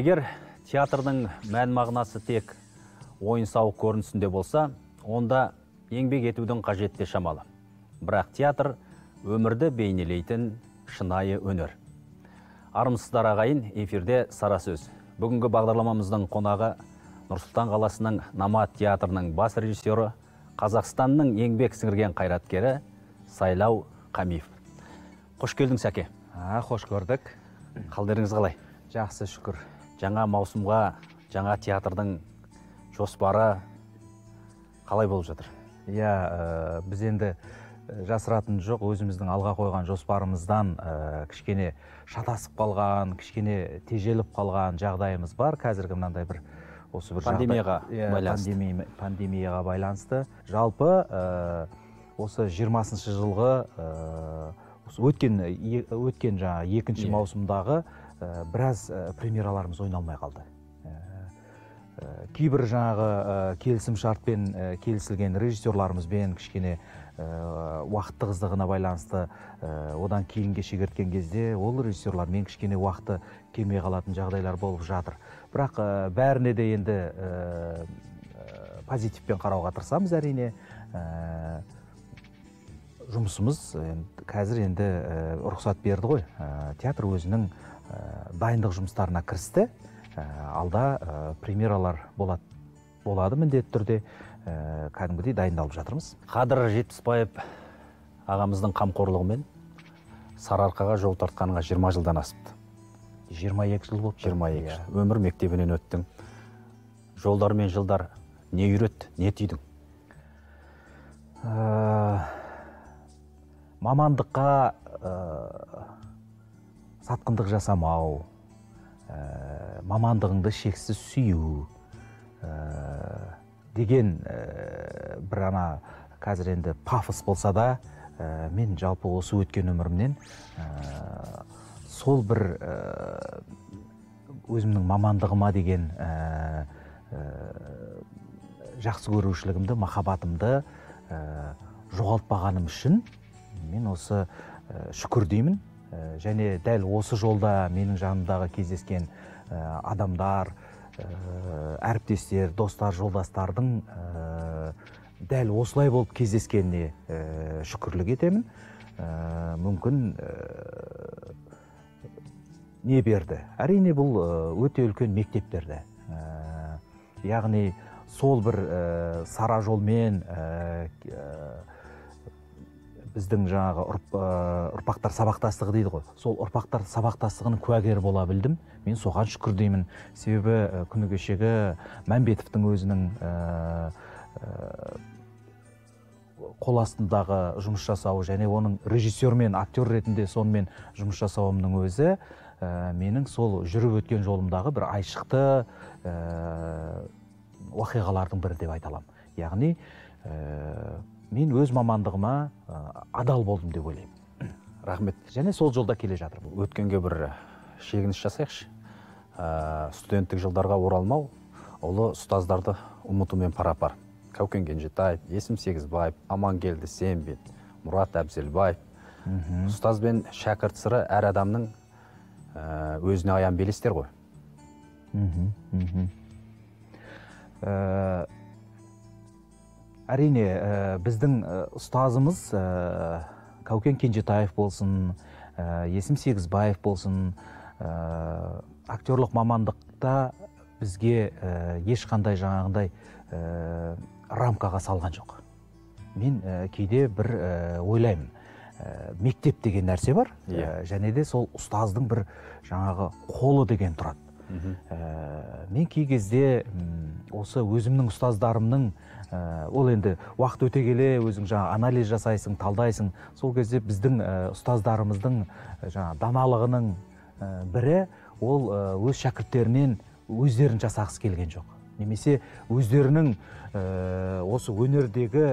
егер театрдың мән мағынасы тек ойын сауық көрінісінде болса онда еңбек етудің қажеті де шамалы. Бірақ театр өмірді бейнелейтін шынайы өнер. Армысыздар ағайын эфирде сара сөз бүгінгі бағдарламамыздың қонағы нұрсұлтан қаласының намат театрының бас режиссері қазақстанның еңбек сіңірген қайраткері сайлау қамиев. Қош келдің сәке. А қош көрдік. Қалдарыңыз қалай? Жақсы шүкір. Жаңа маусымға жаңа театрдың жоспары қалай болып жатыр иә ә, біз енді ә, жасыратын жоқ өзіміздің алға қойған жоспарымыздан ә, кішкене шатасып қалған кішкене тежеліп қалған жағдайымыз бар қазіргі мынандай бір осы бір пандемияға жағдай- иә, байланысты. пандемия- пандемияға байланысты жалпы ә, осы жиырмасыншы жылғы осы өткен өткен жаңағы екінші Иә. маусымдағы біраз ә, премьераларымыз ойналмай қалды. Ә, кейбір жаңағы келісім шартпен келісілген режиссерларымызбен кішкене уақыт тығыздығына байланысты одан кейінге шегерткен кезде ол режиссерлармен кішкене уақыты келмей қалатын жағдайлар болып жатыр. Бірақ бәріне де енді позитивпен қарауға тырысамыз әрине. Жұмысымыз қазір енді рұқсат берді ғой. Театр өзінің дайындық жұмыстарына кірісті. Ә, алда ә, премьералар болады болады міндетті түрде. Ә, кәдімгідей дайындалып жатырмыз. Қадыр жетпісбаев ағамыздың қамқорлығымен сарыарқаға жол тартқаныңа 20 жылдан асыпты. 22 жыл болып 22 жыл. Өмір мектебінен өттің. Жолдар мен жылдар не үйретті не түйдің? Ә, мамандыққа ә, сатқындық жасамау ә, мамандығыңды шексіз сүю ә, деген ә, бір ана қазір енді пафос болса да мен жалпы осы өткен өмірімнен сол бір өзімнің мамандығыма деген ә, жақсы көрушілігімді махаббатымды жоғалтпағаным үшін мен осы шүкір деймін. Және дәл осы жолда менің жанымдағы кездескен адамдар әріптестер достар жолдастардың дәл осылай болып кездескеніне шүкірлік етемін. Мүмкін не берді. Әрине бұл өте үлкен мектеп берді яғни сол бір сара жолмен біздің жаңағы ұрп, ә, ұрпақтар сабақтастығы дейді ғой. Сол ұрпақтар сабақтастығының куәгері бола білдім. Мен соған шүкір деймін. Себебі ә, күні кешегі мәмбетовтің өзінің ә, қол астындағы жұмыс жасауы және оның режиссер мен актер ретінде сонымен жұмыс жасауымның өзі ә, менің сол жүріп өткен жолымдағы бір айшықты ә, оқиғалардың бірі деп айта аламын. Яғни мен өз мамандығыма ә, адал болдым деп ойлаймын. Рахмет. Және сол жолда келе жатырмын өткенге бір шегініс жасайықшы. Ә, студенттік жылдарға оралмау ұлы ұстаздарды ұмытумен пара пар кәукен кенжетаев есім сегізбаев амангелді сембин мұрат әбзелбаев. Ұстаз бен шәкірт сыры әр адамның өзіне аян белестер ғой. Мхм мхм. Ә, әрине ә, біздің ә, ұстазымыз ә, кәукен кенжетаев болсын ә, есім сегізбаев болсын ә, актерлық мамандықта бізге ә, ешқандай жаңағындай ә, рамкаға салған жоқ. Мен ә, кейде бір ә, ойлаймын ә, мектеп деген нәрсе бар ә, және де сол ұстаздың бір жаңағы қолы деген тұрады. Ә, мен кей кезде осы өзімнің ұстаздарымның ә, ол енді уақыт өте келе өзің жаңа анализ жасайсың талдайсың. Сол кезде біздің ә, ұстаздарымыздың ә, жаңа даналығының бірі ол өз шәкірттерінен өздерін жасағысы келген жоқ. Немесе өздерінің осы өнердегі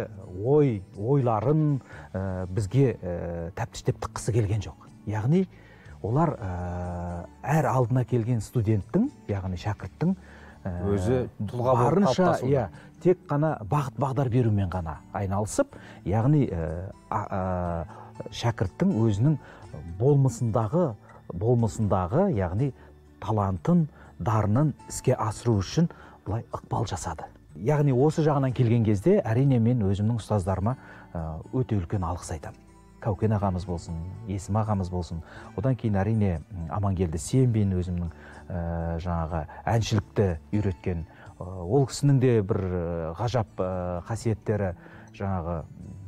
ой ойларын бізге тәптіштеп тыққысы келген жоқ. Яғни олар әр алдына келген студенттің яғни шәкірттің Өзі тұлға барынша иә тек қана бағыт бағдар берумен ғана айналысып яғни а, шәкірттің өзінің болмысындағы болмысындағы яғни талантын дарынын іске асыру үшін былай ықпал жасады. Яғни осы жағынан келген кезде әрине мен өзімнің ұстаздарыма ә, өте үлкен алғыс айтамын. Кәукен ағамыз болсын есім ағамыз болсын. Одан кейін әрине амангелді сембин өзімнің ә, жаңағы әншілікті үйреткен. Ә, ол кісінің де бір ә, ғажап ә, қасиеттері жаңағы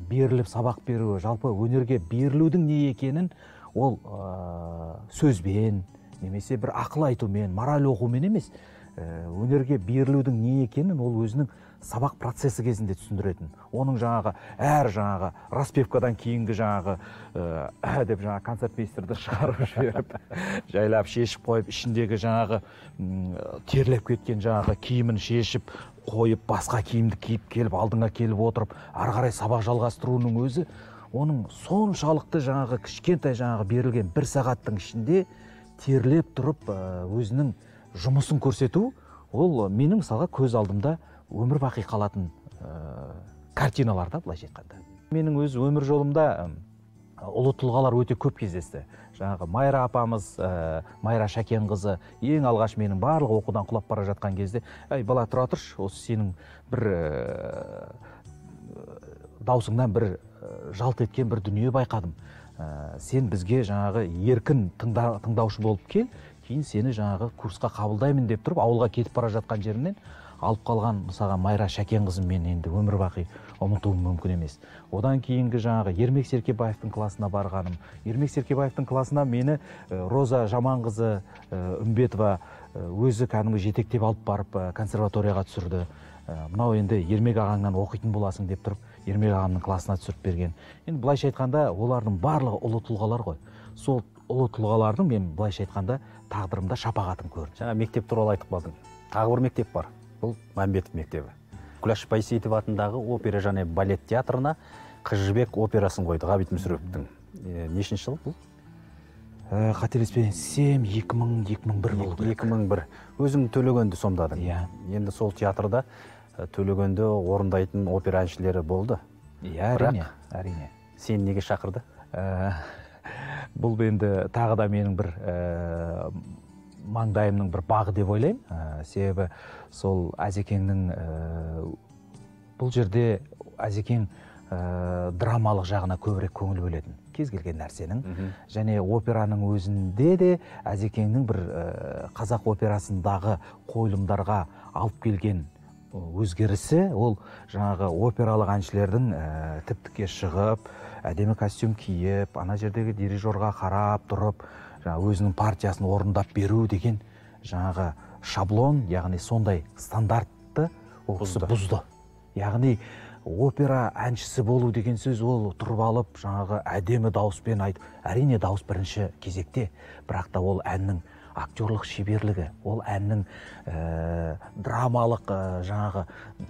беріліп сабақ беруі жалпы өнерге берілудің не екенін ол ә, сөзбен немесе бір ақыл айтумен мораль оқумен емес өнерге берілудің не екенін ол өзінің сабақ процесі кезінде түсіндіретін. Оның жаңағы әр жаңағы распевкадан кейінгі жаңағы ә, деп жаңағы концертмейстерді шығарып жіберіп жайлап шешіп қойып ішіндегі жаңағы терлеп кеткен жаңағы киімін шешіп қойып басқа киімді киіп келіп алдыңа келіп отырып ары қарай сабақ жалғастыруының өзі оның соншалықты жаңағы кішкентай жаңағы берілген бір сағаттың ішінде терлеп тұрып ә, өзінің жұмысын көрсету ол менің мысалға көз алдымда өмір бақи қалатын ә, картиналар да былайша айтқанда. Менің өз өмір жолымда ұлы тұлғалар өте көп кездесті. Жаңағы майра апамыз ә, майра шәкенқызы ең алғаш менің барлық оқудан құлап бара жатқан кезде әй бала тұра тұршы осы сенің бір ә, даусыңнан бір жалт еткен бір дүние байқадым. Ә, сен бізге жаңағы еркін тыңда, тыңдаушы болып кел кейін сені жаңағы курсқа қабылдаймын деп тұрып ауылға кетіп бара жатқан жерімнен алып қалған мысалға майра шәкенқызын мен енді өмір бақи ұмытуым мүмкін емес. Одан кейінгі жаңағы ермек серкебаевтың классына барғаным. Ермек серкебаевтың классына мені роза жаманқызы үмбетова өзі кәдімгі жетектеп алып барып консерваторияға түсірді. Мынау енді ермек ағаңнан оқитын боласың деп тұрып ермек ағамның классына түсіріп берген. Енді былайша айтқанда олардың барлығы ұлы тұлғалар ғой. Сол ұлы тұлғалардың мен былайша айтқанда тағдырымда шапағатын көрдім. Жаңа мектеп туралы айтып қалдың. Тағы бір мектеп бар. Бұл мәмбетов мектебі. Күләш байсейітов атындағы опера және балет театрына қыз жібек операсын қойды. Ғабит мүсіреповтің е, нешінші жыл бұл? Ә, қателеспесем екі мың екі мың бір болу керек екі мың бір. Өзің төлегенді сомдадың. Иә. енді сол театрда ә, төлегенді орындайтын опера әншілері болды. Иә әрине әрине. сені неге шақырды? Ә, бұл енді тағы да менің бір ә, маңдайымның бір бағы деп ойлаймын. Ә, себебі сол әзекеңнің ә, бұл жерде әзекең ә, драмалық жағына көбірек көңіл бөлетін кез келген нәрсенің. Және операның өзінде де әзекеңнің бір ә, қазақ операсындағы қойылымдарға алып келген өзгерісі ол жаңағы опералық әншілердің ә, тіп-тіке шығып әдемі костюм киіп ана жердегі дирижерға қарап тұрып жаңағы өзінің партиясын орындап беру деген жаңағы шаблон яғни сондай стандартты ол кісі Бұзды. яғни опера әншісі болу деген сөз ол тұрып алып жаңағы әдемі дауыспен айт әрине дауыс бірінші кезекте бірақ та ол әннің актерлық шеберлігі ол әннің ә, драмалық ә, жаңағы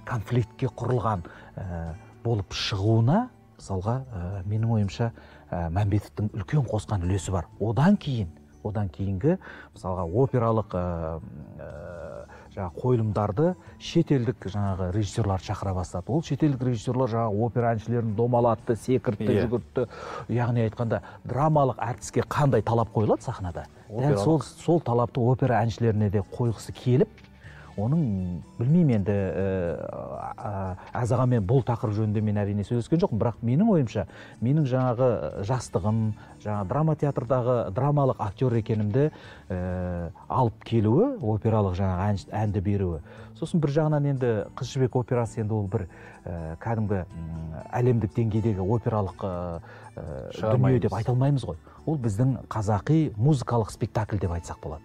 конфликтке құрылған ә, болып шығуына мысалға ә, менің ойымша ә, мәмбетовтің үлкен қосқан үлесі бар. Одан кейін одан кейінгі мысалға опералық ә, ә, жаңағы қойылымдарды шетелдік жаңағы режиссерлар шақыра бастады. Ол шетелдік режиссерлар жаңағы опера әншілерін домалатты секіртті Иә. жүгіртті. Яғни айтқанда драмалық әртіске қандай талап қойылады сахнада? Дәл сол сол талапты опера әншілеріне де қойғысы келіп оның білмеймін енді ә, әз ағамен бұл тақырып жөнінде мен әрине сөйлескен жоқпын. Бірақ менің ойымша менің жаңағы жастығым жаңағы драма театрдағы драмалық актер екенімді ә, алып келуі опералық жаңағы ән, әнді беруі. Сосын бір жағынан енді қыз жібек операсы енді ол бір ә, кәдімгі әлемдік деңгейдегі опералық ә, дүние деп айта алмаймыз ғой. Ол біздің қазақи музыкалық спектакль деп айтсақ болады.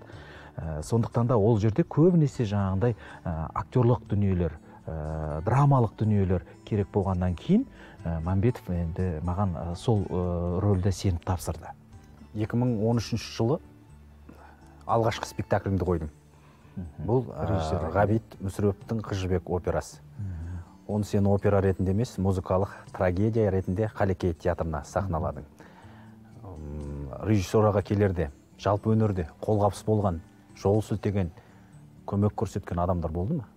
Ә, сондықтан да ол жерде көбінесе жаңағындай ә, актерлық дүниелер ә, драмалық дүниелер керек болғаннан кейін ә, мәмбетов енді маған ә, сол ә, рөлді сеніп тапсырды. 2013 жылы алғашқы спектакліңді қойдың бұл ә, Режиссер. ғабит мүсіреповтің қыз жібек операсы оны сен опера ретінде емес музыкалық трагедия ретінде қалекей театрына сахналадың. Режиссураға келерде жалпы өнерде қолғабыс болған. Жол сілтеген көмек көрсеткен адамдар болды ма?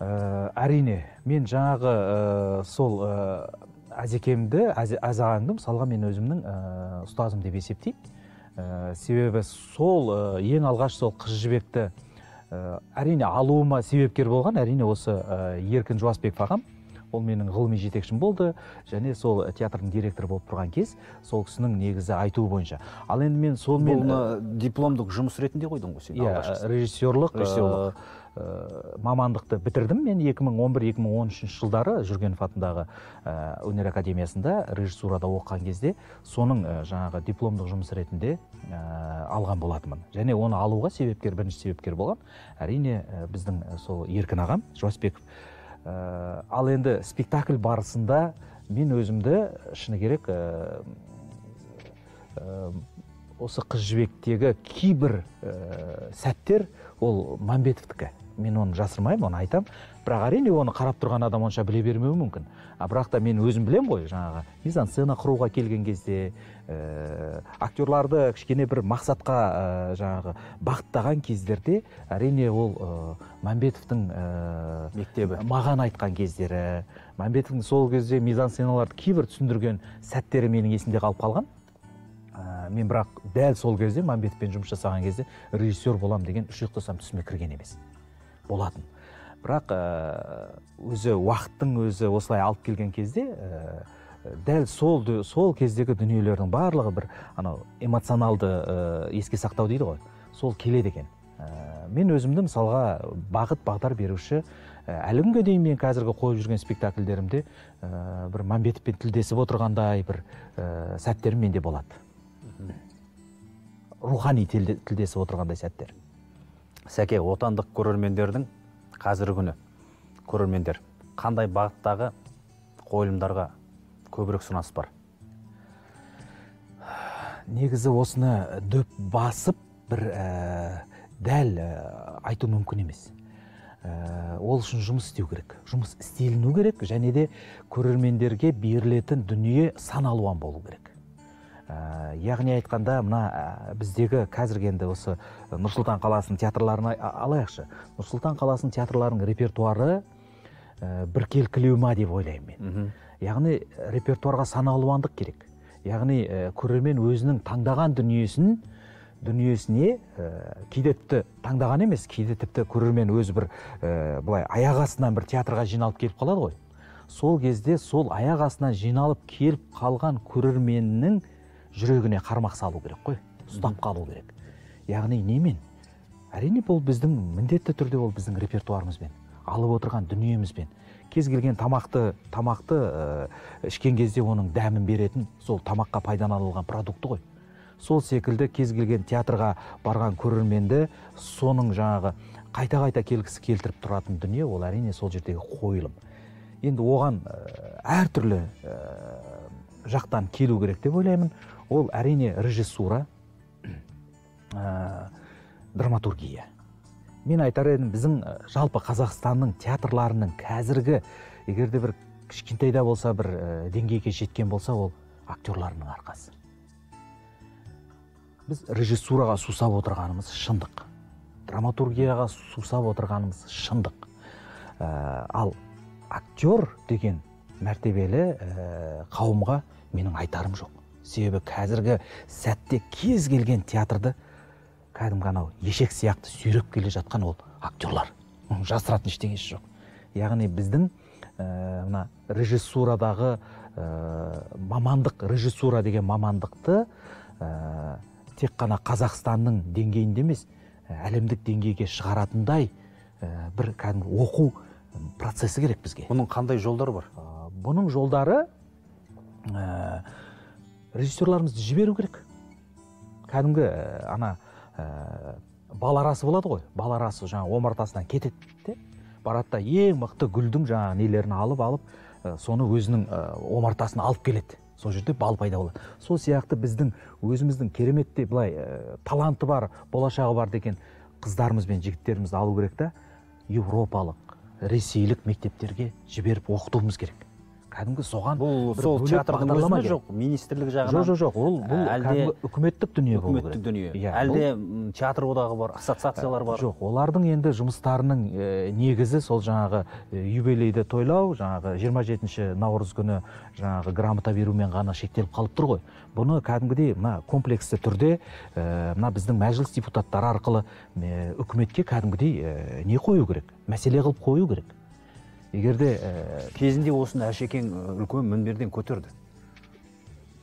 Ә, әрине мен жаңағы ә, сол ә, әзекемді әз әз ағаңды мысалға мен өзімнің ә, ұстазым деп есептеймін. Ә, себебі сол ә, ең алғаш сол қыз жібекті ә, әрине алуыма себепкер болған әрине осы ә, еркін жуасбеков ағам ол менің ғылыми жетекшім болды және сол театрдың директоры болып тұрған кез сол кісінің негізі айтуы бойынша. Ал енді мен сонымен мына дипломдық жұмыс ретінде қойдың ғой сен иә режиссерлық Режиссерлық. ә, ә, мамандықты бітірдім мен 2011-2013 жылдары жүргенов атындағы ә, өнер академиясында режиссурада оқыған кезде соның ә, жаңағы дипломдық жұмыс ретінде ә, алған болатынмын. Және оны алуға себепкер бірінші себепкер болған әрине ә, біздің сол еркін ағам жуасбеков Ә, ал енді спектакль барысында мен өзімді шыны керек ә, ә, осы қыз жібектегі кейбір ә, сәттер ол мәмбетовтікі. Мен оны жасырмаймын оны айтамын. Бірақ әрине оны қарап тұрған адам онша біле бермеуі мүмкін. А бірақ та мен өзім білемін ғой жаңағы мизансцена құруға келген кезде ә, актерларды кішкене бір мақсатқа ә, жаңағы бағыттаған кездерде әрине ол ә, мәмбетовтың ә, мектебі. маған айтқан кездері мәмбетовтің сол кезде мизансценаларды кейбір түсіндірген сәттері менің есімде қалып қалған. Ә, мен бірақ дәл сол кезде мәмбетовпен жұмыс жасаған кезде режиссер болам деген үш ұйықтасам түсіме кірген емес. Болатын. Бірақ ә, өзі уақыттың өзі осылай алып келген кезде ә, дәл сол сол кездегі дүниелердің барлығы бір анау эмоционалды ә, еске сақтау дейді ғой сол келеді екен. Ә, мен өзімді мысалға бағыт бағдар беруші әлі күнге дейін мен қазіргі қойып жүрген спектакльдерімде ә, бір мәмбетовпен тілдесіп отырғандай бір ә, сәттерім менде болады. Рухани тілде- тілдесіп отырғандай сәттер. Сәке отандық көрермендердің қазіргі күні көрермендер қандай бағыттағы қойылымдарға көбірек сұраныс бар? Негізі осыны дөп басып бір ә, дәл ә, айту мүмкін емес. Ә, ол үшін жұмыс істеу керек. Жұмыс істеліну керек және де көрермендерге берілетін дүние сан алуан болу керек. Ә, яғни айтқанда мына ә, біздегі қазіргі енді осы нұрсұлтан қаласының театрларын алайықшы. Нұрсұлтан қаласының театрларының репертуары ә, біркелкілеу ма деп ойлаймын мен. Яғни репертуарға саналуандық керек. Яғни ә, көрермен өзінің таңдаған дүниесін дүниесіне ә, кейде тіпті таңдаған емес кейде тіпті көрермен өзі бір ә, былай аяқ астынан бір театрға жиналып келіп қалады ғой. Сол кезде сол аяқ астынан жиналып келіп қалған көрерменнің жүрегіне қармақ салу керек қой ұстап қалу керек. Яғни немен? Әрине бұл біздің міндетті түрде ол біздің репертуарымызбен алып отырған дүниемізбен. Кез келген тамақты тамақты ә, ішкен кезде оның дәмін беретін сол тамаққа пайдаланылған продукты ғой. Сол секілді кез келген театрға барған көрерменді соның жаңағы қайта қайта келгісі келтіріп тұратын дүние ол әрине сол жердегі қойылым. Енді оған әртүрлі ә, жақтан келу керек деп ойлаймын. Ол әрине режиссура ә, драматургия. Мен айтар едім біздің ә, жалпы қазақстанның театрларының қазіргі егер де бір кішкентай да болса бір ә, деңгейге жеткен болса ол актерларының арқасы. Біз режиссураға сусап отырғанымыз шындық. Драматургияға сусап отырғанымыз шындық. Ә, ал актер деген мәртебелі ә, қауымға менің айтарым жоқ. Себебі қазіргі сәтте кез келген театрды кәдімгі анау ешек сияқты сүйреп келе жатқан ол актерлар. Оның жасыратын ештеңесі жоқ. Яғни біздің ә, мына режиссурадағы ә, мамандық режиссура деген мамандықты ә, тек қана қазақстанның деңгейінде емес әлемдік деңгейге шығаратындай ә, бір кәдімгі оқу процесі керек бізге. Бұның қандай жолдары бар? Бұның жолдары ә, режиссерларымызды жіберу керек. Кәдімгі ә, ана ә, бал арасы болады ғой. Бал арасы жаңағы омартасынан кетеді де барады да ең мықты гүлдің жаңағы нелерін алып алып ә, соны өзінің ә, омартасына алып келеді. Сол жерде бал пайда болады. Сол сияқты біздің өзіміздің кереметтей былай ә, таланты бар болашағы бар деген қыздарымыз бен жігіттерімізді алу керек та. Еуропалық ресейлік мектептерге жіберіп оқытуымыз керек. Кәдімгі соған бұл сол театрдың өзінде жоқ министрлік жағынан? Жоқ жоқ жоқ. Ол бұл әлде үкіметтік дүние үкіметтік дүние. Иә, әлде театр одағы бар ассоциациялар бар? жоқ олардың енді жұмыстарының негізі сол жаңағы юбилейді тойлау жаңағы 27 жетінші наурыз күні жаңағы грамота берумен ғана шектеліп қалып тұр ғой. Бұны кәдімгідей мына комплексті түрде мына біздің мәжіліс депутаттары арқылы үкіметке кәдімгідей не қою керек? Мәселе қылып қою керек. Егер де э, кезінде осыны әшекең үлкен мінберден көтерді.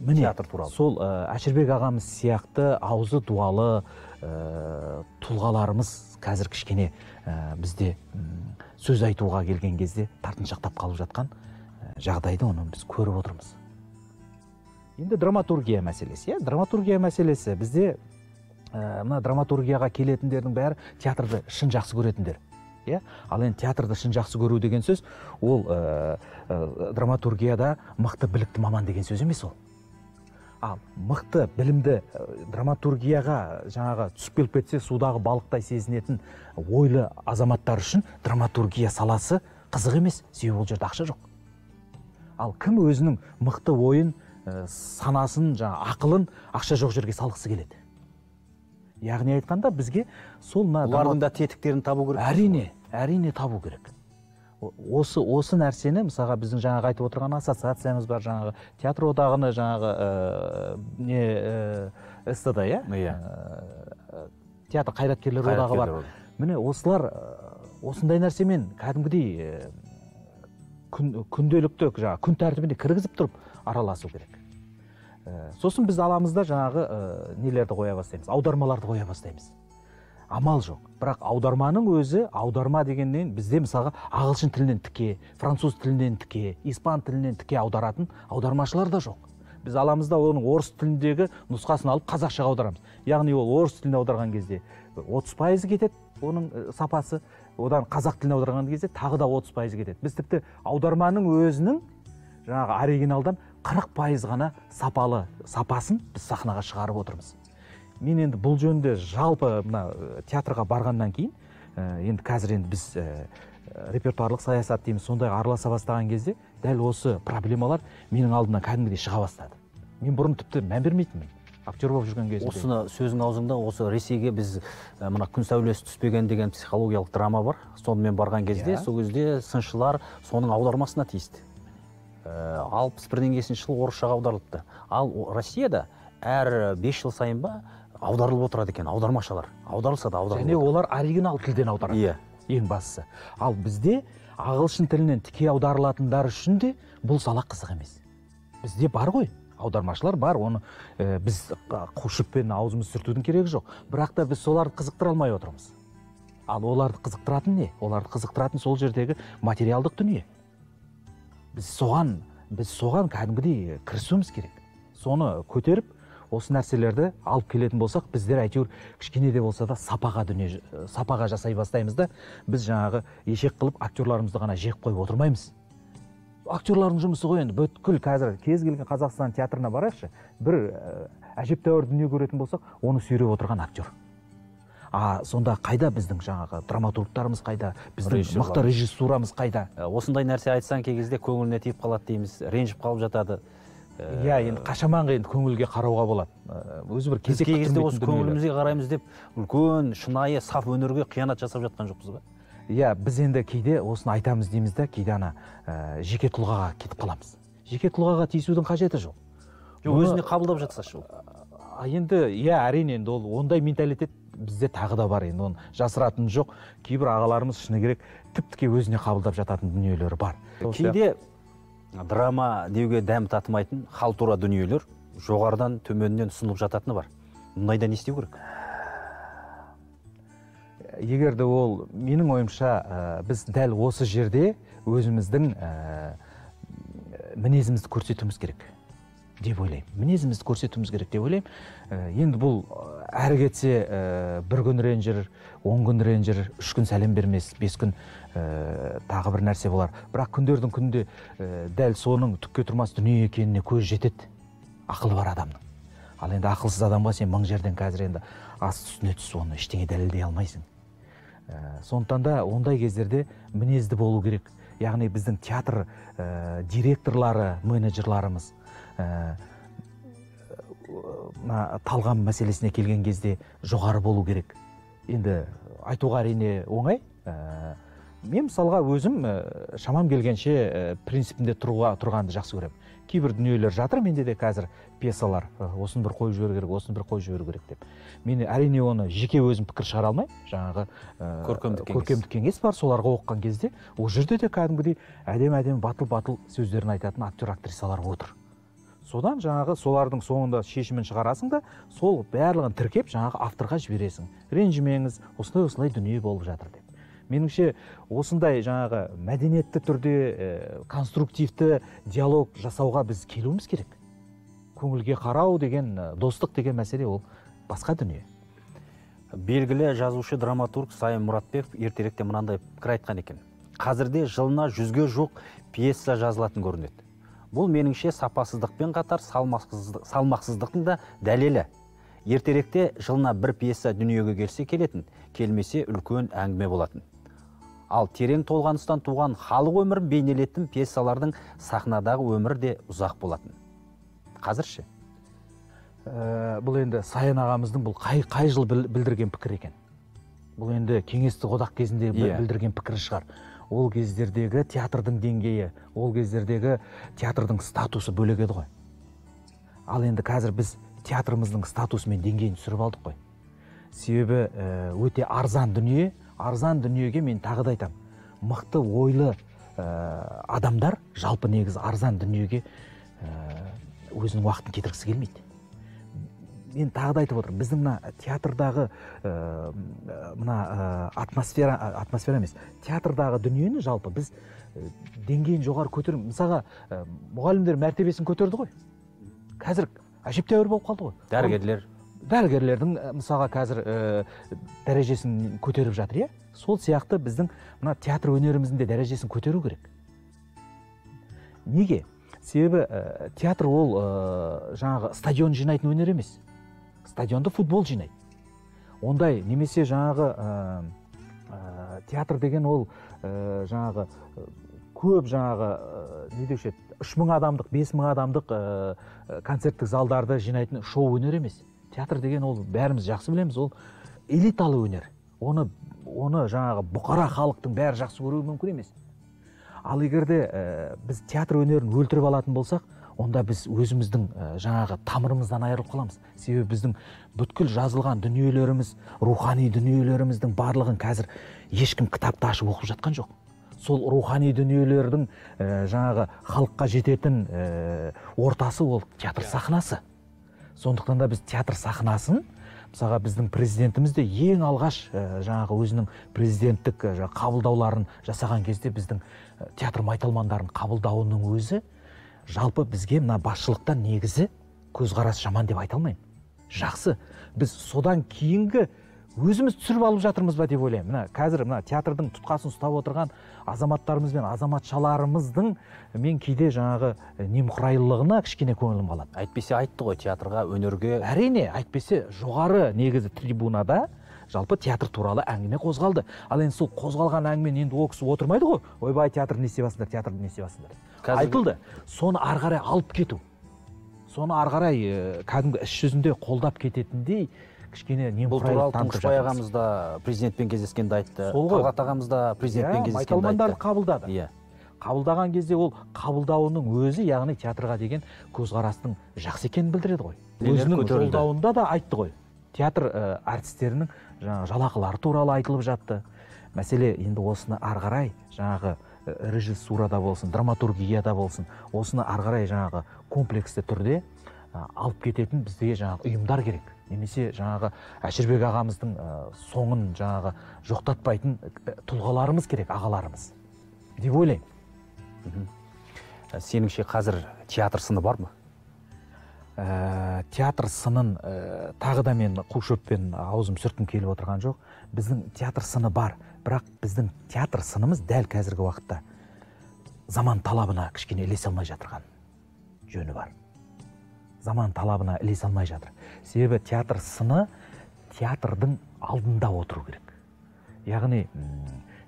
Міне театр туралы. сол ә, әшірбек ағамыз сияқты аузы дуалы ә, тұлғаларымыз қазір кішкене ә, бізде сөз айтуға келген кезде тартыншақтап қалып жатқан ә, жағдайды оны біз көріп отырмыз. Енді драматургия мәселесі иә? Драматургия мәселесі. Бізде ә, мына драматургияға келетіндердің бәрі театрды шын жақсы көретіндер. Иә? Ал енді театрды шын жақсы көру деген сөз ол ә, ә, драматургияда мықты білікті маман деген сөз емес ол. Ал мықты білімді ә, драматургияға жаңағы түсіп келіп кетсе судағы балықтай сезінетін ойлы азаматтар үшін драматургия саласы қызық емес себебі ол жерде ақша жоқ. Ал кім өзінің мықты ойын ә, санасын жаңа ақылын ақша жоқ жерге салғысы келеді? Яғни айтқанда бізге сол мына бұлардың да тетіктерін табу керек әрине әрине табу керек. Осы осы нәрсені мысалға біздің жаңағы айтып отырған ассоциациямыз бар жаңағы театр одағыны жаңағы ә, не ә, стд иә? Иә. Ә, театр қайраткерлер одағы бар. міне осылар ә, осындай нәрсемен кәдімгідей ә, күн, күнделікті жаңағы күн тәртібіне кіргізіп тұрып араласу керек. Ә, сосын біз аламыз да жаңағы ә, нелерді қоя бастаймыз? Аудармаларды қоя бастаймыз. Амал жоқ. Бірақ аударманың өзі аударма дегеннен бізде мысалға ағылшын тілінен тіке француз тілінен тіке испан тілінен тіке аударатын аудармашылар да жоқ. Біз аламыз да оның орыс тіліндегі нұсқасын алып қазақшаға аударамыз. Яғни ол орыс тіліне аударған кезде отыз пайызы кетеді оның э, сапасы. Одан қазақ тіліне аударған кезде тағы да отыз пайызы кетеді. Біз тіпті аударманың өзінің жаңағы оригиналдан қырық пайыз ғана сапалы сапасын біз сахнаға шығарып отырмыз. Мен енді бұл жөнінде жалпы мына театрға барғаннан кейін э, енді қазір енді біз э, репертуарлық саясат дейміз. Сондай араласа бастаған кезде дәл осы проблемалар менің алдымнан кәдімгідей шыға бастады. Мен бұрын тіпті мән бермейтінмін. Актер болып жүрген кезімде осыны сөзің аузыңда осы ресейге біз ә, мына күн сәулесі түспеген деген психологиялық драма бар. Сонымен барған кезде Иә. сол кезде сыншылар соның аудармасына тиісті. Алпыс бірден бесінші жылы орысшаға аударылыпты. Ал россияда әр бес жыл сайын ба аударылып отырады екен аудармашылар. Аударылса да және олар оригинал тілден аударады иә. ең бастысы. Ал бізде ағылшын тілінен тіке аударылатындар үшін де бұл сала қызық емес. Бізде бар ғой аудармашылар бар оны ә, біз қу шөппен аузымыз сүртудің керегі жоқ. Бірақ та біз соларды қызықтыра алмай отырмыз. Ал оларды қызықтыратын не? Оларды қызықтыратын сол жердегі материалдық дүние. Біз соған біз соған кәдімгідей кірісуіміз керек. Соны көтеріп осы нәрселерді алып келетін болсақ біздер әйтеуір кішкене де болса да сапаға дүние сапаға жасай бастаймыз да біз жаңағы ешек қылып актерларымызды ғана жек қойып отырмаймыз. Актерлардың жұмысы ғой енді бүткіл қазір кез келген қазақстан театрына барайықшы бір әжептәуір дүние көретін болсақ оны сүйреп отырған актер. А сонда қайда біздің жаңағы драматургтарымыз қайда? Біздің мықты режиссурамыз қайда? Осындай нәрсе айтсаң кей кезде көңіліне тиіп қалады дейміз. Ренжіп қалып жатады. Иә енді қашаманға енді көңілге қарауға болады. Өзі бір кезек кей кезде осы көңілімізге қараймыз деп үлкен шынайы саф өнерге қиянат жасап жатқан жоқпыз ба? Иә біз енді кейде осыны айтамыз дейміз да кейде ана ә, жеке тұлғаға кетіп қаламыз. Жеке тұлғаға тиісудің қажеті жоқ. Өзіне қабылдап жатсашы ол. А енді иә әрине енді ол ондай менталитет бізде тағы да бар енді оны жасыратыны жоқ. Кейбір ағаларымыз шыны керек тіп тіке өзіне қабылдап жататын дүниелері бар. Кейде драма деуге дәм татымайтын халтура дүниелер жоғарыдан төменнен ұсынылып жататыны бар. Мұндайда не істеу керек? Егер де ол менің ойымша ә, біз дәл осы жерде өзіміздің ә, мінезімізді көрсетуіміз керек. Деп ойлаймын. Мінезімізді көрсетуіміз керек деп ойлаймын. Енді бұл әрі кетсе бір күн ренжір он күн ренжір үш күн сәлем бермес бес күн тағы бір нәрсе болар. Бірақ күндердің күнінде ә, дәл соның түкке тұрмас дүние екеніне көз жетеді ақылы бар адамның. Ал енді ақылсыз адамға сен мың жерден қазір енді асты үстіне түс оны ештеңе дәлелдей алмайсың. Ә, сондықтан да ондай кездерде мінезді болу керек. Яғни біздің театр ә, директорлары менеджерларымыз мына талғам мәселесіне келген кезде жоғары болу керек. Енді айтуға әрине оңай. Ә, мен мысалға өзім ә, шамам келгенше ә, принципінде тұруға тұрғанды жақсы көремін. Кейбір дүниелер жатыр менде де қазір пьесалар осыны бір қойып жіберу керек осыны бір қойып жіберу керек деп. Мен әрине оны жеке өзім пікір шығара алмаймын жаңағы көркемдік кеңес. көркемдік кеңес бар соларға оқыған кезде ол жерде де кәдімгідей әдемі әдемі батыл батыл сөздерін айтатын актер актрисалар отыр. Содан жаңағы солардың соңында шешімін шығарасың да сол барлығын тіркеп жаңағы авторға жібересің. Ренжімеңіз осындай осындай дүние болып жатыр деп. Меніңше осындай жаңағы мәдениетті түрде ә, конструктивті диалог жасауға біз келуіміз керек. Көңілге қарау деген достық деген мәселе ол басқа дүние. Белгілі жазушы драматург сайын мұратбеков ертеректе мынандай пікір айтқан екен. Қазірде жылына жүзге жуық пьеса жазылатын көрінеді бұл меніңше сапасыздықпен қатар салмақсыздықтың да дәлелі. Ертеректе жылына бір пьеса дүниеге келсе келетін келмесе үлкен әңгіме болатын. Ал терең толғаныстан туған халық өмірін бейнелетін пьесалардың сахнадағы өмірі де ұзақ болатын. Қазір ше ә, бұл енді саян ағамыздың бұл қай, қай жыл білдірген пікір екен? Бұл енді кеңестік одақ кезінде. Иә. білдірген пікірі шығар. Ол кездердегі театрдың деңгейі ол кездердегі театрдың статусы бөлек еді ғой. Ал енді қазір біз театрымыздың статусы мен деңгейін түсіріп алдық қой. Себебі ә, өте арзан дүние арзан дүниеге мен тағы да айтамын мықты ойлы ә, адамдар жалпы негізі арзан дүниеге ә, өзінің уақытын кетіргісі келмейді. Мен тағы да айтып отырмын. Біздің мына театрдағы ә, мына ә, атмосфера атмосфера емес театрдағы дүниені жалпы біз ә, деңгейін жоғары көтер мысалға ә, мұғалімдер мәртебесін көтерді ғой. Қазір әжептәуір болып қалды ғой. Дәрігерлер. Дәрігерлердің мысалға қазір ә, дәрежесін көтеріп жатыр иә? Сол сияқты біздің мына театр өнеріміздің де дәрежесін көтеру керек. Неге? Себебі ә, театр ол ә, жаңағы стадион жинайтын өнер емес. Стадионды футбол жинайды. Ондай немесе жаңағы ә, ә, театр деген ол ә, жаңағы көп жаңағы не деуші еді? үш мың адамдық бес мың адамдық ә, концерттік залдарды жинайтын шоу өнер емес. Театр деген ол бәріміз жақсы білеміз ол элиталы өнер. Оны оны жаңағы бұқара халықтың бәрі жақсы көруі мүмкін емес. Ал егер де ә, біз театр өнерін өлтіріп алатын болсақ онда біз өзіміздің жаңағы тамырымыздан айырылып қаламыз. Себебі біздің бүткіл жазылған дүниелеріміз рухани дүниелеріміздің барлығын қазір ешкім кітапты ашып оқып жатқан жоқ. Сол рухани дүниелердің ә, жаңағы халыққа жететін ә, ортасы ол театр сахнасы. Сондықтан да біз театр сахнасын мысалға біздің президентіміз де ең алғаш ә, жаңағы өзінің президенттік ә, қабылдауларын жасаған кезде біздің ә, театр майталмандарын қабылдауының өзі жалпы бізге мына басшылықтан негізі көзқарас жаман деп айта алмаймын. Жақсы біз содан кейінгі өзіміз түсіріп алып жатырмыз ба деп ойлаймын. Мына қазір мына театрдың тұтқасын ұстап отырған азаматтарымыз бен азаматшаларымыздың мен кейде жаңағы немқұрайлылығына кішкене көңілім қалады. Әйтпесе айтты ғой театрға өнерге. Әрине әйтпесе жоғары негізі трибунада жалпы театр туралы әңгіме қозғалды. Ал енді сол қозғалған әңгімені енді ол кісі отырмайды ғой. Ойбай театрды не істеп жатсыңдар театрды не істеп жатсыңдар айтылды. Соны ары қарай алып кету. Соны ары қарай кәдімгі іс жүзінде қолдап кететіндей кішкене бұл туралы тұңғышбай ағамыз да президентпен кездескенде айтты. Сол ғой. Талғат ағамыз да президентпен кездескенде айтты. майталмандарды қабылдады. Иә. Қабылдаған кезде ол қабылдауының өзі яғни театрға деген көзқарастың жақсы екенін білдіреді ғой. Өзінің жолдауында да айтты ғой. Театр ә, әртістерінің жаңағы жалақылары туралы айтылып жатты. Мәселе енді осыны ары қарай жаңағы режиссурада болсын драматургияда болсын осыны ары қарай жаңағы комплексті түрде алып кететін бізге жаңағы ұйымдар керек. Немесе жаңағы әшірбек ағамыздың соңын жаңағы жоқтатпайтын тұлғаларымыз керек ағаларымыз. Деп ойлаймын. Сеніңше қазір театр сыны бар ма? Ә, театр сынын ә, тағы да мен қу шөппен аузым сүрткім келіп отырған жоқ. Біздің театр сыны бар бірақ біздің театр сынымыз дәл қазіргі уақытта заман талабына кішкене ілесе алмай жатырған жөні бар. Заман талабына ілесе алмай жатыр. Себебі театр сыны театрдың алдында отыру керек. Яғни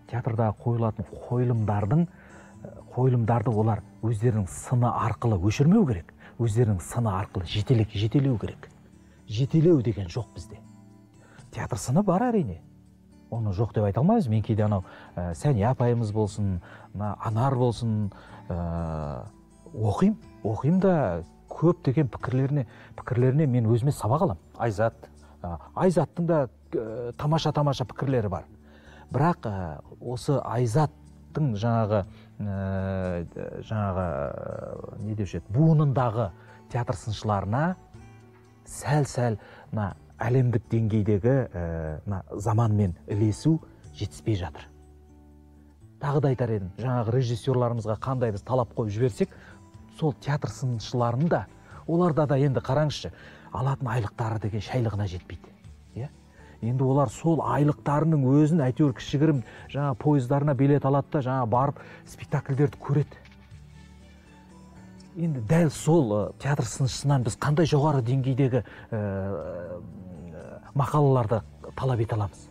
театрда қойылатын қойылымдардың қойылымдарды олар өздерінің сыны арқылы өшірмеу керек. Өздерінің сыны арқылы жетелек жетелеу керек. Жетелеу деген жоқ бізде. Театр сыны бар әрине. Оны жоқ деп айта алмаймыз. Мен кейде анау ә, сәния апайымыз болсын мына анар болсын ә, оқимын. Оқимын да көптеген пікірлеріне пікірлеріне мен өзіме сабақ аламын. Айзат ә, айзаттың да ә, тамаша тамаша пікірлері бар. Бірақ ә, осы айзаттың жаңағы ә, жаңағы ә, не деуші еді буынындағы театр сыншыларына сәл сәл мына әлемдік деңгейдегі ә, мына заманмен ілесу жетіспей жатыр. Тағы да айтар едім жаңағы режиссерларымызға қандай біз талап қойып жіберсек сол театр сыншыларының да оларда да енді қараңызшы алатын айлықтары деген шайлығына жетпейді. Енді олар сол айлықтарының өзін әйтеуір кішігірім жаңа пойыздарына билет алады да жаңа барып спектакльдерді көреді. Енді дәл сол театр сыншысынан біз қандай жоғары деңгейдегі ә, мақалаларды талап ете аламыз?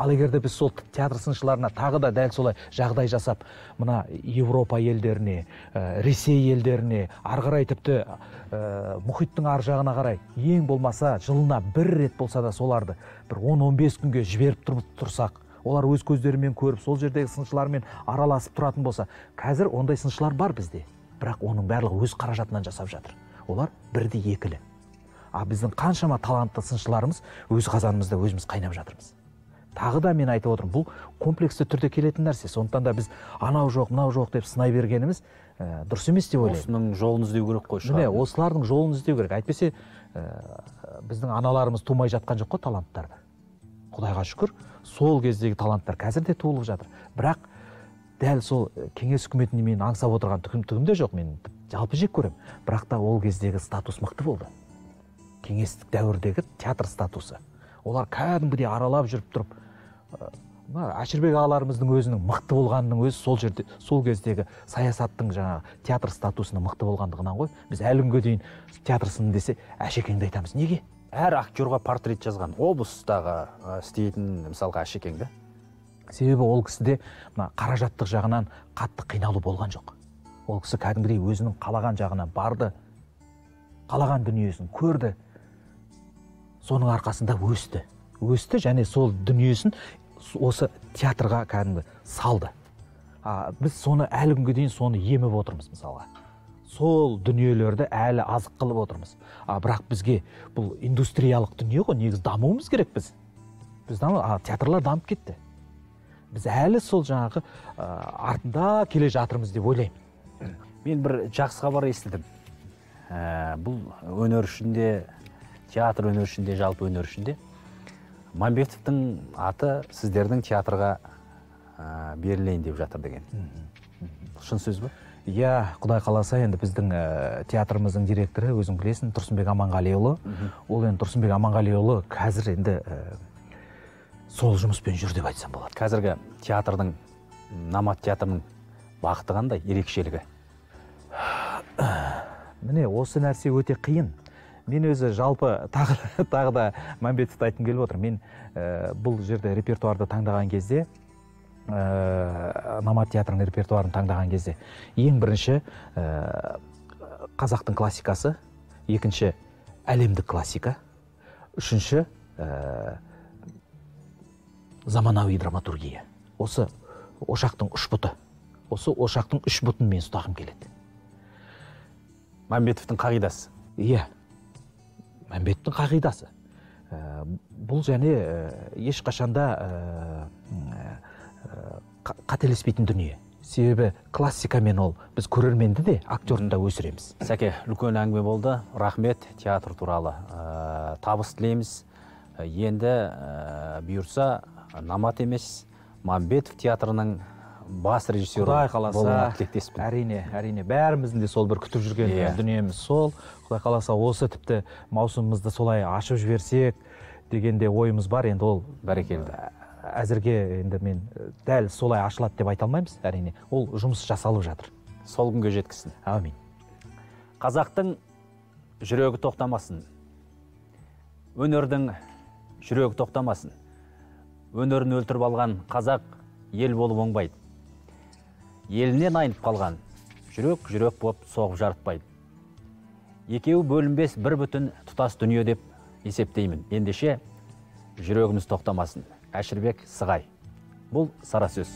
Ал егер де біз сол театр сыншыларына тағы да дәл солай жағдай жасап мына европа елдеріне ә, ресей елдеріне ары қарай тіпті ә, мұхиттың ар жағына қарай ең болмаса жылына бір рет болса да соларды бір 10-15 күнге жіберіп тұр- тұрсақ олар өз көздерімен көріп сол жердегі сыншылармен араласып тұратын болса қазір ондай сыншылар бар бізде. Бірақ оның барлығы өз қаражатынан жасап жатыр. Олар бірде екілі. А біздің қаншама талантты сыншыларымыз өз қазанымызда өзіміз қайнап жатырмыз. Тағы да мен айтып отырмын бұл комплексті түрде келетін нәрсе. Сондықтан да біз анау жоқ мынау жоқ деп сынай бергеніміз ә, дұрыс емес деп ойлаймын. Осының жолын іздеу керек қой міне осылардың жолын іздеу керек. Әйтпесе ә, біздің аналарымыз тумай жатқан жоқ қой таланттарды құдайға шүкір сол кездегі таланттар қазір де туылып жатыр. Бірақ дәл сол ә, кеңес үкіметіне мен аңсап отырған түгім түгім де жоқ мен жалпы жек көремін. Бірақ та ол кездегі статус мықты болды. Кеңестік дәуірдегі театр статусы. Олар кәдімгідей аралап жүріп тұрып мына әшірбек ағаларымыздың өзінің мықты болғанының өзі сол жерде сол кездегі саясаттың жаңағы театр статусының мықты болғандығынан ғой. Біз әлі күнге дейін театр сыны десе әшекеңді айтамыз. Неге? Әр актерға портрет жазған облыстағы істейтін мысалға әшекең да. Себебі ол кісіде мына қаражаттық жағынан қатты қиналу болған жоқ. Ол кісі кәдімгідей өзінің қалаған жағына барды қалаған дүниесін көрді. Соның арқасында өсті. Өсті және сол дүниесін осы театрға кәдімгі салды. А, біз соны әлі күнге дейін соны еміп отырмыз мысалға сол дүниелерді әлі азық қылып отырмыз. А бірақ бізге бұл индустриялық дүние ғой негізі дамуымыз керек біз. Біз а, театрлар дамып кетті. Біз әлі сол жаңағы ә, артында келе жатырмыз деп ойлаймын. Мен бір жақсы хабар естідім. Ә, бұл өнер ішінде театр өнер ішінде жалпы өнер ішінде мамбетовтің аты сіздердің театрға ә, берілейін деп жатыр деген. Шын сөз ба иә құдай қаласа енді біздің ә, театрымыздың директоры өзің білесің тұрсынбек аманғалиұлы. Ол енді тұрсынбек аманғалиұлы қазір енді ә, сол жұмыспен жүр деп айтсам болады. Қазіргі театрдың намат театрының бағыты қандай ерекшелігі? Міне осы нәрсе өте қиын. Мен өзі жалпы тағы, тағы да мәмбетовті айтқым келіп отыр. Мен ә, бұл жерде репертуарды таңдаған кезде ә, намат театрының репертуарын таңдаған кезде ең бірінші ә, қазақтың классикасы екінші әлемдік классика үшінші ә, заманауи драматургия осы ошақтың үш бұты. Осы ошақтың үш бұтын мен ұстағым келеді. Мамбетовтің қағидасы. Иә. Мәмбеттің қағидасы. Ә, бұл және ә, ешқашанда ә, қа- қателеспейтін дүние. Себебі классикамен ол біз көрерменді де актерді да өсіреміз. Сәке үлкен әңгіме болды. Рахмет театр туралы. Ә, табыс тілейміз. Енді ә, бұйырса намат емес. Мамбетов театрының бас режиссері құдай қаласа тілектеспін әрине әрине. Бәріміздің де сол бір күтіп жүрген Иә. дүниеміз сол. Құдай қаласа осы тіпті маусымымызды солай ашып жіберсек деген де ойымыз бар. Енді ол бәрекелді. ә- әзірге енді мен ә, дәл солай ашылады деп айта алмаймыз. Әрине ол жұмыс жасалып жатыр. Сол күнге жеткізсін. Әумин қазақтың жүрегі тоқтамасын. Өнердің жүрегі тоқтамасын. Өнерін өлтіріп алған қазақ ел болып оңбайды. Елінен айнып қалған. Жүрек жүрек боп соғып жарытпайды. Екеуі бөлінбес бір бүтін тұтас дүние деп есептеймін. Ендеше жүрегіміз тоқтамасын. Әшірбек сығай. Бұл сара сөз.